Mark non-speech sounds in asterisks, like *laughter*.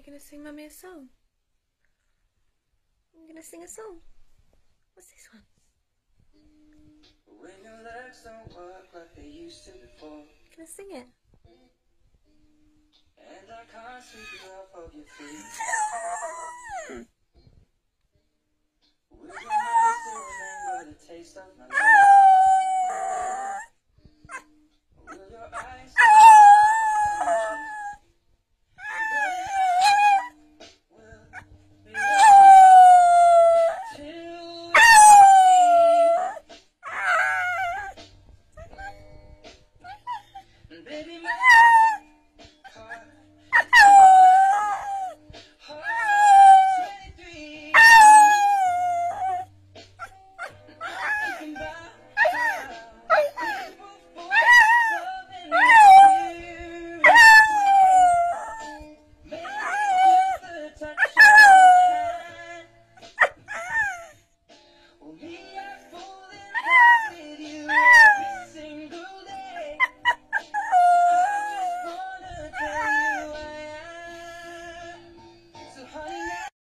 you gonna sing mommy a song. I'm gonna sing a song. What's this one? When your legs don't work like they used to before. Can I sing it. And I can't sweep you off of your feet. *laughs* With your mouth to remember the taste of my Baby,